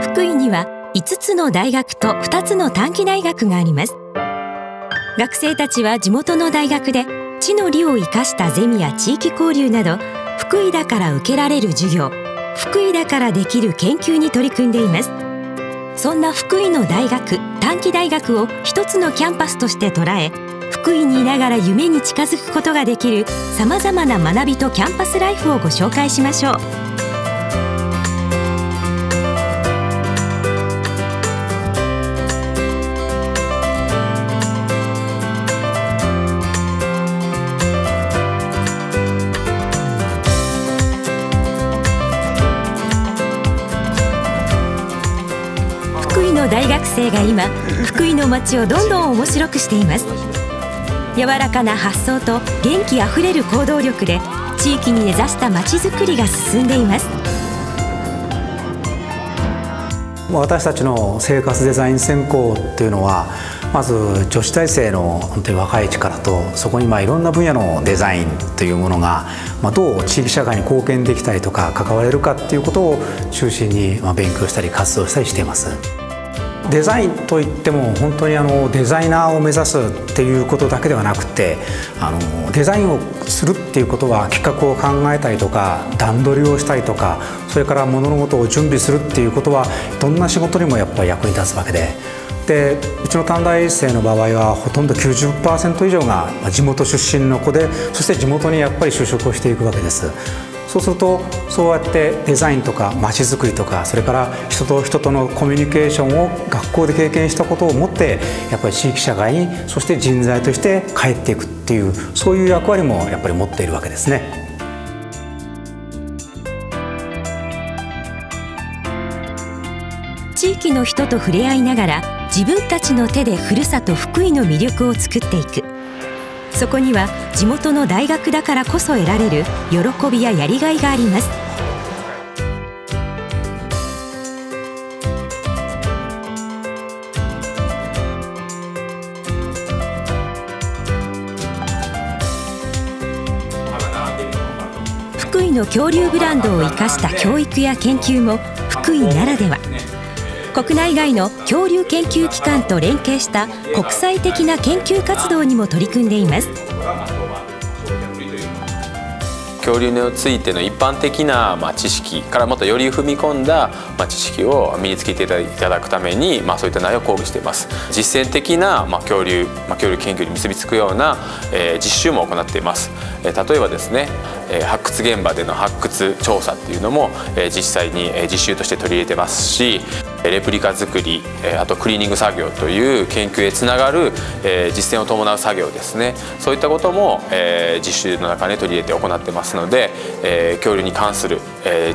福井には5つの大学と2つの短期大学があります。学生たちは地元の大学で地の利を生かしたゼミや地域交流など福井だから受けられる授業福井だからできる研究に取り組んでいます。そんな福井の大学短期大学を一つのキャンパスとして捉え福井にいながら夢に近づくことができるさまざまな学びとキャンパスライフをご紹介しましょう。生が今福井の街をどんどん面白くしています柔らかな発想と元気あふれる行動力で地域に根ざした街づくりが進んでいます私たちの生活デザイン専攻っていうのはまず女子大生の本当に若い力とそこにまあいろんな分野のデザインというものが、まあ、どう地域社会に貢献できたりとか関われるかっていうことを中心にまあ勉強したり活動したりしています。デザインといっても本当にあのデザイナーを目指すっていうことだけではなくてあのデザインをするっていうことは企画を考えたりとか段取りをしたりとかそれから物事を準備するっていうことはどんな仕事にもやっぱり役に立つわけで。でうちの短大生の場合はほとんど90%以上が地元出身の子でそして地元にやっぱり就職をしていくわけですそうするとそうやってデザインとか街づくりとかそれから人と人とのコミュニケーションを学校で経験したことを持ってやっぱり地域社会にそして人材として帰っていくっていうそういう役割もやっぱり持っているわけですね。地域の人と触れ合いながら自分たちの手でふるさと福井の魅力を作っていくそこには地元の大学だからこそ得られる喜びややりがいがあります。福井の恐竜ブランドを生かした教育や研究も福井ならでは。国内外の恐竜研究機関と連携した国際的な研究活動にも取り組んでいます。恐竜についての一般的な、まあ、知識からもっとより踏み込んだ、まあ、知識を身につけていただくために、まあ、そういった内容を講義しています。実践的な、まあ、恐竜、まあ、恐竜研究に結びつくような、えー、実習も行っています、えー、例えばですね、発掘現場での発掘調査っていうのも、実際に、実習として取り入れてますしレプリカ作りあとクリーニング作業という研究へつながる実践を伴う作業ですねそういったことも実習の中で取り入れて行ってますので恐竜に関する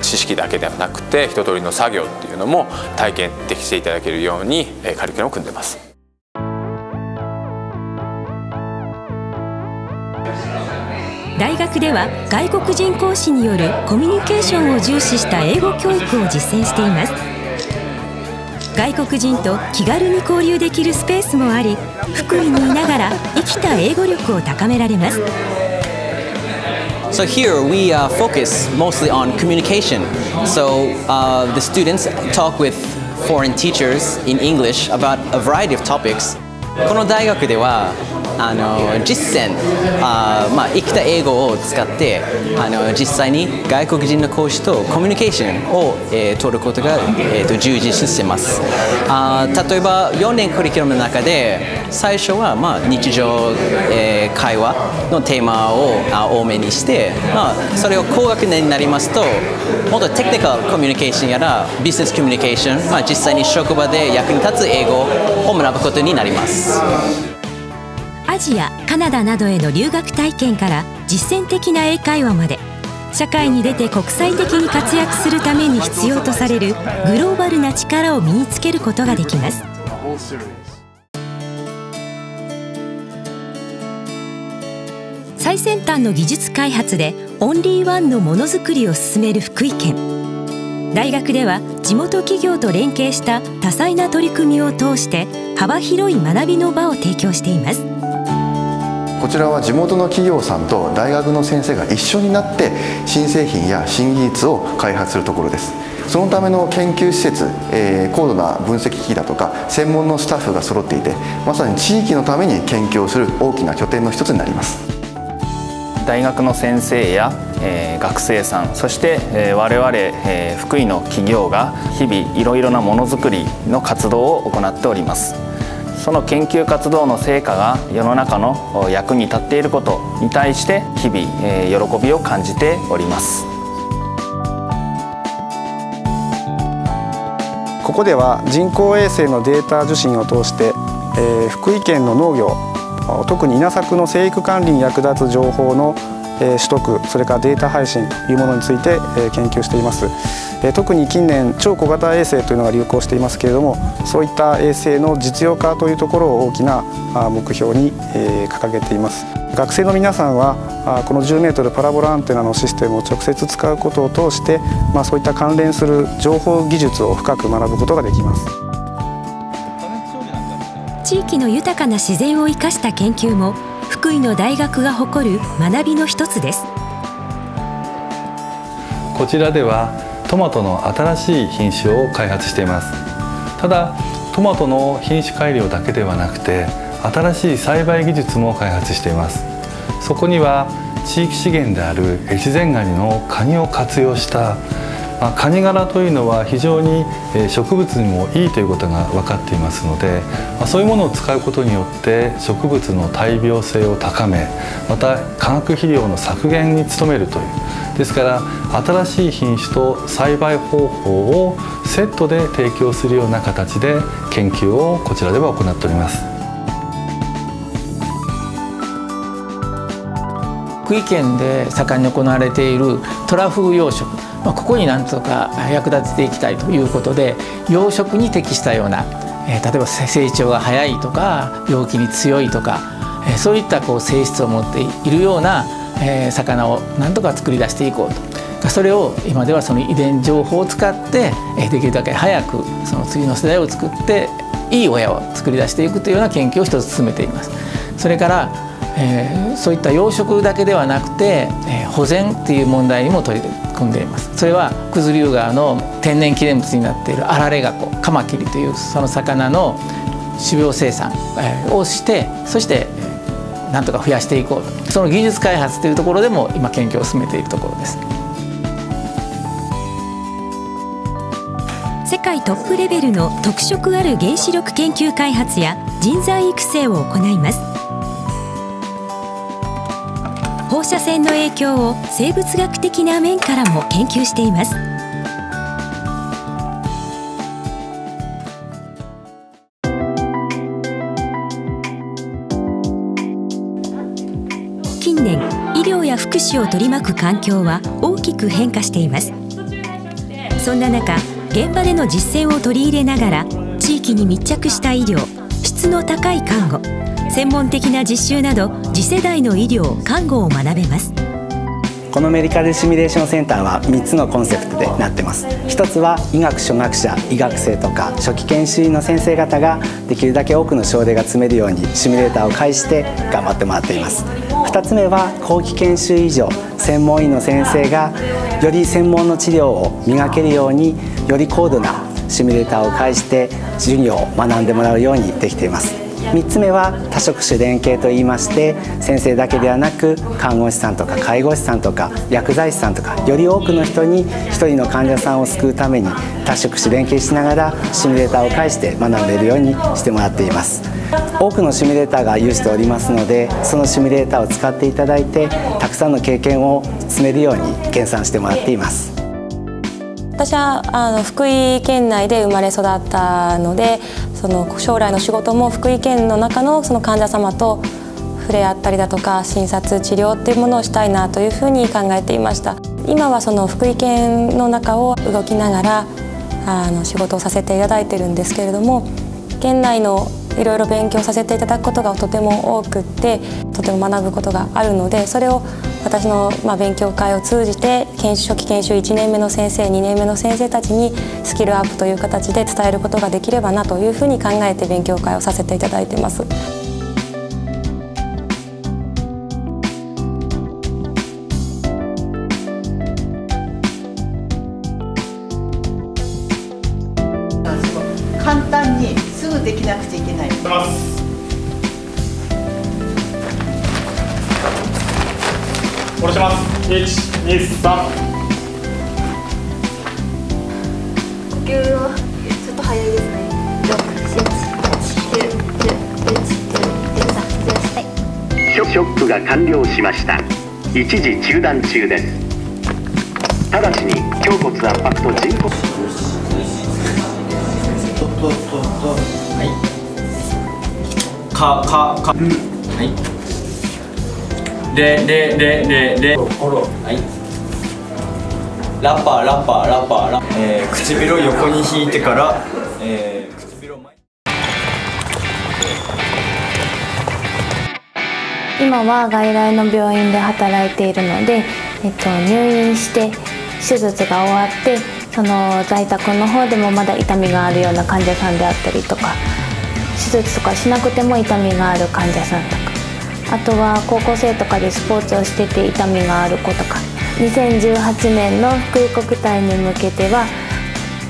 知識だけではなくて一通りの作業っていうのも体験できていただけるようにカリキュラムを組んでます。大学では外国人講師によるコミュニケーションを重視した英語教育を実践しています。外国人と気軽に交流できるスペースもあり福井にいながら生きた英語力を高められます So here we uh, focus mostly on communication. So uh, the students talk with foreign teachers in English about a variety of topics. この大学ではあの実践あ、まあ、生きた英語を使ってあの実際に外国人の講師とコミュニケーションを、えー、取ることが、えーと、充実してますあ例えば4年カリキュラムの中で最初は、まあ、日常、えー、会話のテーマをあ多めにして、まあ、それを高学年になりますともっとテクニカルコミュニケーションやらビジネスコミュニケーション、まあ、実際に職場で役に立つ英語を学ぶことになります。アジアカナダなどへの留学体験から実践的な英会話まで社会に出て国際的に活躍するために必要とされるグローバルな力を身につけることができます。最先端の技術開発でオンリーワンのものづくりを進める福井県。大学では地元企業と連携した多彩な取り組みを通して幅広い学びの場を提供しています。こちらは地元の企業さんと大学の先生が一緒になって新製品や新技術を開発するところです。そのための研究施設、えー、高度な分析機器だとか専門のスタッフが揃っていてまさに地域のために研究をする大きな拠点の一つになります。大学の先生や、えー、学生さんそして、えー、我々、えー、福井の企業が日々いろいろなものづくりの活動を行っております。その研究活動の成果が世の中の役に立っていることに対して日々、え、喜びを感じております。ここでは人工衛星のデータ受信を通して、えー、福井県の農業特に稲作の生育管理に役立つ情報の取得それからデータ配信というものについて研究しています。特に近年超小型衛星というのが流行していますけれどもそういった衛星の実用化というところを大きな目標に掲げています。学生の皆さんはこの 10m パラボラアンテナのシステムを直接使うことを通して、まあ、そういった関連する情報技術を深く学ぶことができます。地域の豊かな自然を生かした研究も福井の大学が誇る学びの一つです。こちらではトマトの新しい品種を開発しています。ただトマトの品種改良だけではなくて新しい栽培技術も開発しています。そこには地域資源である越前ガニのカニを活用したまあ、カニ殻というのは非常に植物にもいいということが分かっていますので、まあ、そういうものを使うことによって植物の耐病性を高めまた化学肥料の削減に努めるというですから新しい品種と栽培方法をセットで提供するような形で研究をこちらでは行っております。福井県で盛んに行われているトラフグ養殖まあ、ここになんとか役立てていきたいということで養殖に適したような、えー、例えば成長が早いとか病気に強いとか、えー、そういったこう性質を持っているような、えー、魚をなんとか作り出していこうとそれを今ではその遺伝情報を使ってできるだけ早くその次の世代を作っていい親を作り出していくというような研究を一つ進めています。それからえー、そういった養殖だけではなくて、えー、保全っていう問題にも取り組んでいます。それは九頭竜川の天然記念物になっているあられがこカマキリというその魚の種苗生産をしてそしてなんとか増やしていこうと。その技術開発というところでも今研究を進めているところです。世界トップレベルの特色ある原子力研究開発や人材育成を行います。射線の影響を生物学的な面からも研究しています。近年医療や福祉を取り巻く環境は大きく変化しています。そんな中現場での実践を取り入れながら地域に密着した医療質の高い看護専門的な実習など次世代の医療看護を学べます。このメディカルシミュレーションセンターは3つのコンセプトでなってます。一つは医学初学者医学生とか初期研修医の先生方ができるだけ多くの症例が積めるようにシミュレーターを介して頑張ってもらっています。2つ目は後期研修以上専門医の先生がより専門の治療を磨けるようにより高度なシミュレーターを介して授業を学んでもらうようにできています。3つ目は多職種連携といいまして先生だけではなく看護師さんとか介護士さんとか薬剤師さんとかより多くの人に1人の患者さんを救うために多職種連携しながらシミュレーターを介して学べるようにしてもらっています。多くのシミュレーターが有しておりますのでそのシミュレーターを使っていただいてたくさんの経験を積めるように計算してもらっています。私はあの福井県内で生まれ育ったのでその将来の仕事も福井県の中のその患者様と触れ合ったりだとか診察治療っていうものをしたいなというふうに考えていました。今はその福井県の中を動きながらあの仕事をさせていただいてるんですけれども県内のいろいろ勉強させていただくことがとても多くってとても学ぶことがあるのでそれを私のま勉強会を通じて研修初期研修1年目の先生2年目の先生たちにスキルアップという形で伝えることができればなというふうに考えて勉強会をさせていただいてます。呼吸はちょっと早いです。ねショックが完了しました一時中断中です。ただしに胸骨圧迫と人工はいかかか、うん、はいはいラッパーラッパーラッパーラッパー、えー、唇を横に引いてから、えー、唇を前今は外来の病院で働いているので、えっと、入院して手術が終わってその在宅の方でもまだ痛みがあるような患者さんであったりとか手術とかしなくても痛みがある患者さんとかあとは高校生とかでスポーツをしてて痛みがある子とか2018年の福井国体に向けては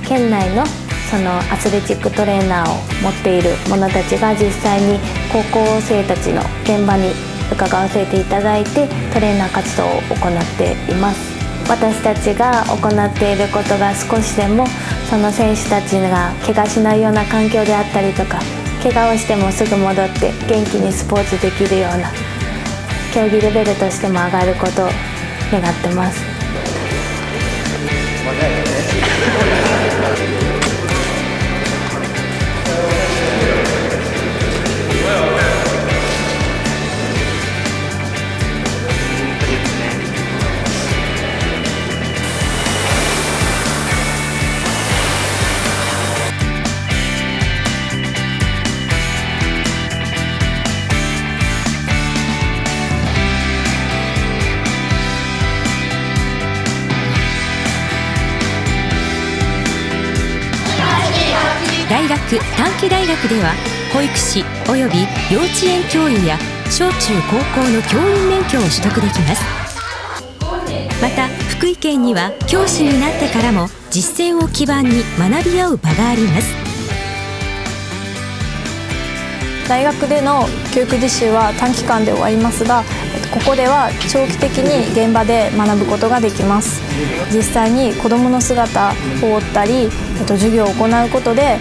県内のそのアスレチックトレーナーを持っている者たちが実際に高校生たちの現場に伺わせていただいてトレーナー活動を行っています。私たちが行っていることが少しでもその選手たちが怪我しないような環境であったりとか怪我をしてもすぐ戻って元気にスポーツできるような競技レベルとしても上がること願ってます。短期大学では保育士および幼稚園教諭や小中高校の教員免許を取得できます。また福井県には教師になってからも実践を基盤に学び合う場があります。大学での教育実習は短期間で終わりますがここでは長期的に現場で学ぶことができます。実際に子どもの姿を追ったり授業を行うことで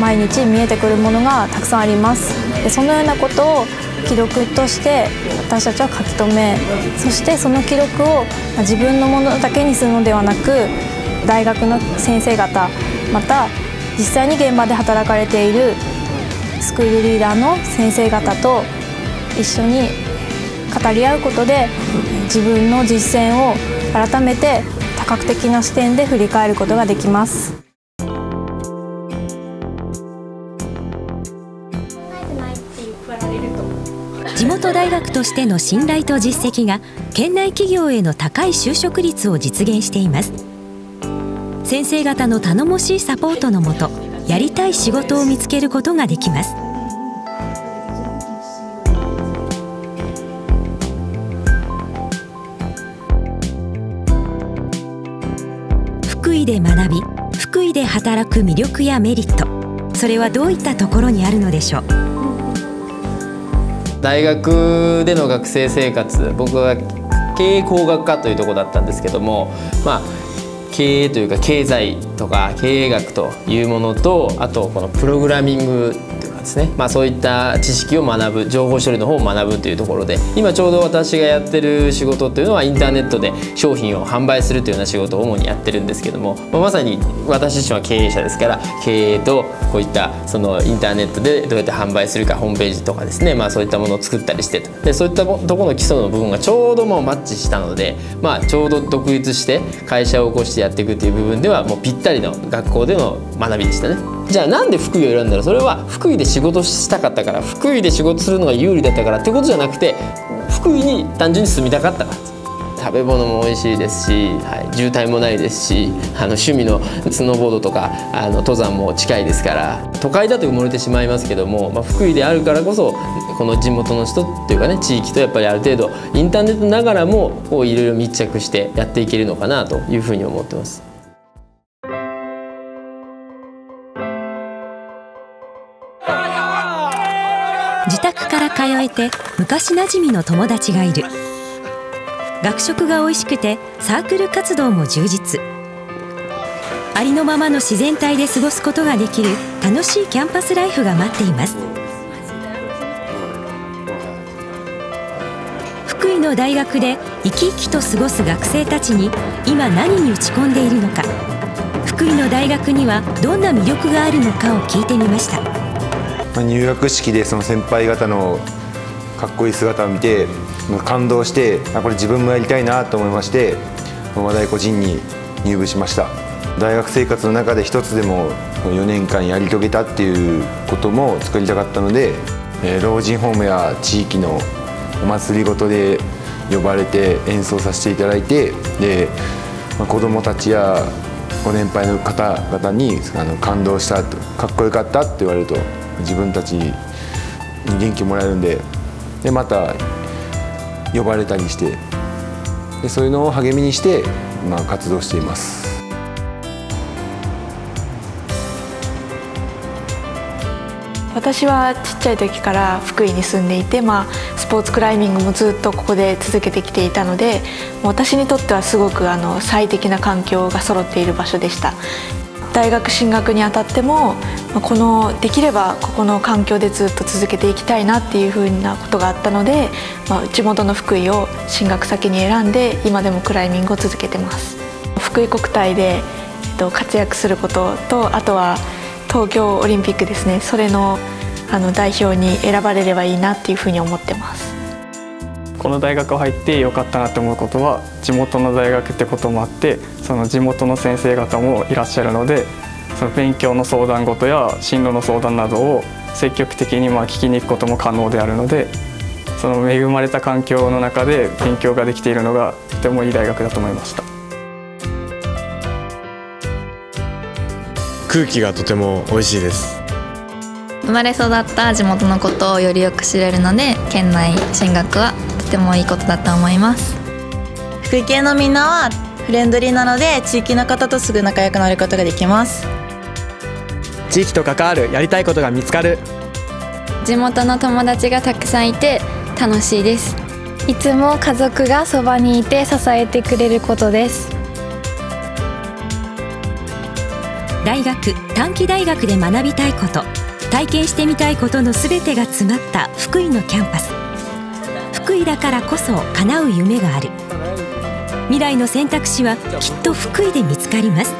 毎日見えてくるものがたくさんありますでそのようなことを記録として私たちは書き留めそしてその記録を自分のものだけにするのではなく大学の先生方また実際に現場で働かれているスクールリーダーの先生方と一緒に語り合うことで自分の実践を改めて多角的な視点で振り返ることができます。元大学としての信頼と実績が県内企業への高い就職率を実現しています。先生方の頼もしいサポートのもとやりたい仕事を見つけることができます。福井で学び福井で働く魅力やメリットそれはどういったところにあるのでしょう？大学での学生生活僕は経営工学科というところだったんですけどもまあ経営というか経済とか経営学というものとあとこのプログラミングですね、まあ、そういった知識を学ぶ情報処理の方を学ぶというところで今ちょうど私がやってる仕事というのはインターネットで商品を販売するというような仕事を主にやってるんですけども、まあ、まさに私自身は経営者ですから経営とこういったそのインターネットでどうやって販売するかホームページとかですね、まあ、そういったものを作ったりしてでそういったとこの基礎の部分がちょうどもうマッチしたので、まあ、ちょうど独立して会社を起こしてやっていくっていう部分ではもうぴったりの学校での学びでしたね。じゃあなんで福井を選んだらそれは福井で仕事したかったから福井で仕事するのが有利だったからってことじゃなくて福井に単純に住みたかったから。食べ物も美味しいですし、はい、渋滞もないですしあの趣味のスノーボードとかあの登山も近いですから。都会だと埋もれてしまいますけども、まあ、福井であるからこそこの地元の人っていうかね地域とやっぱりある程度インターネットながらもいろいろ密着してやっていけるのかなというふうに思ってます。えて昔なじみの友達がいる。学食が美味しくてサークル活動も充実。ありのままの自然体で過ごすことができる楽しいキャンパスライフが待っています。福井の大学で生き生きと過ごす学生たちに今何に打ち込んでいるのか。福井の大学にはどんな魅力があるのかを聞いてみました。入学式でその先輩方のかっこいい姿を見て感動してあこれ自分もやりたいなと思いまして和太鼓陣に入部しました。大学生活の中で一つでも4年間やり遂げたっていうことも作りたかったので老人ホームや地域のお祭りごとで呼ばれて演奏させていただいてで子どもたちやご年配の方々にあの感動したかっこよかったって言われると自分たちに元気もらえるんででまた呼ばれたりしてでそういうのを励みにして、まあ、活動しています。私はちっちゃい時から福井に住んでいて、まあ、スポーツクライミングもずっとここで続けてきていたので私にとってはすごくあの最適な環境が揃っている場所でした大学進学にあたってもこのできればここの環境でずっと続けていきたいなっていうふうなことがあったので、まあ、地元の福井を進学先に選んで今でもクライミングを続けてます。福井国体で活躍することとあとは東京オリンピックですね。それのあの代表に選ばれればいいなっていうふうに思ってます。この大学入ってよかったなって思うことは地元の大学ってこともあってその地元の先生方もいらっしゃるのでその勉強の相談事や進路の相談などを積極的にまあ聞きに行くことも可能であるのでその恵まれた環境の中で勉強ができているのがとてもいい大学だと思いました。空気がとても美味しいです生まれ育った地元のことをよりよく知れるので県内進学はとてもいいことだと思います。福井県のみんなはフレンドリーなので地域の方とすぐ仲良くなることができます。地域と関わるやりたいことが見つかる。地元の友達がたくさんいて楽しいです。いつも家族がそばにいて支えてくれることです。大学短期大学で学びたいこと。体験してみたいことのすべてが詰まった福井のキャンパス福井だからこそ叶う夢がある。未来の選択肢はきっと福井で見つかります。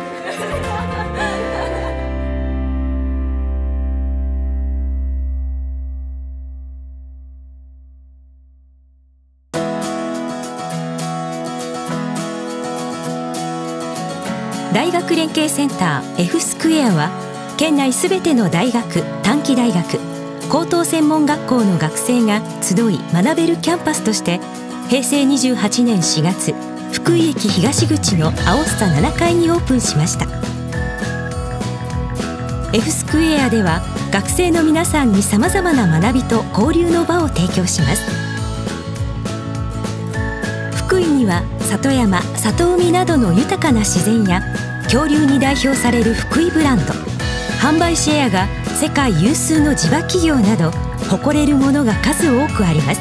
大学連携センター F スクエアは県内すべての大学短期大学高等専門学校の学生が集い学べるキャンパスとして平成28年4月福井駅東口の青スタ7階にオープンしました。F スクエアでは学生の皆さんにさまざまな学びと交流の場を提供します。福井には里山里海などの豊かな自然や恐竜に代表される福井ブランド。販売シェアが世界有数の地場企業など誇れるものが数多くあります。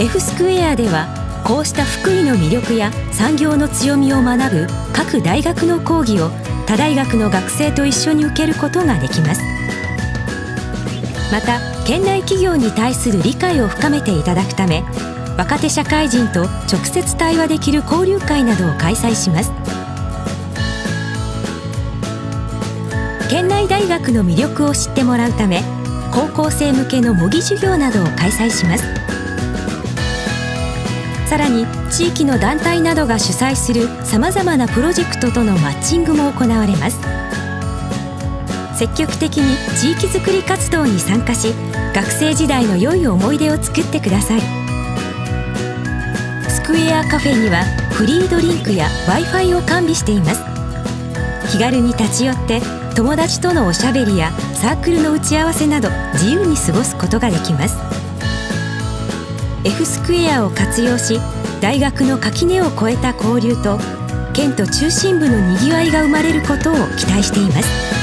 F スクエアではこうした福井の魅力や産業の強みを学ぶ各大学の講義を他大学の学生と一緒に受けることができます。また県内企業に対する理解を深めていただくため若手社会人と直接対話できる交流会などを開催します。県内大学の魅力を知ってもらうため高校生向けの模擬授業などを開催します。さらに地域の団体などが主催するさまざまなプロジェクトとのマッチングも行われます。積極的に地域づくり活動に参加し学生時代の良い思い出を作ってください。スクエアカフェにはフリードリンクや w i f i を完備しています。気軽に立ち寄って友達とのおしゃべりやサークルの打ち合わせなど自由に過ごすことができます。F スクエアを活用し大学の垣根を越えた交流と県と中心部のにぎわいが生まれることを期待しています。